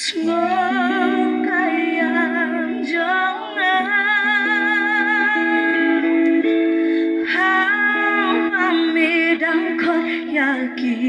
smoke I am young How I made a cut yakiwe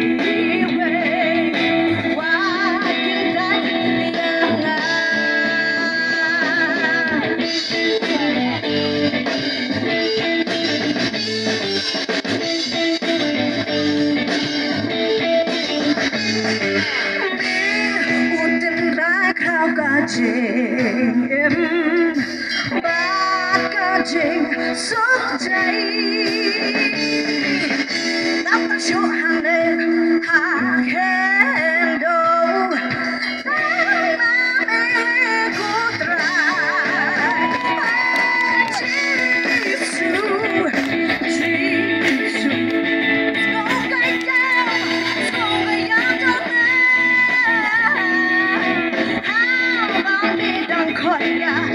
no si Jingit lord benskem Jesus Jesus मेरा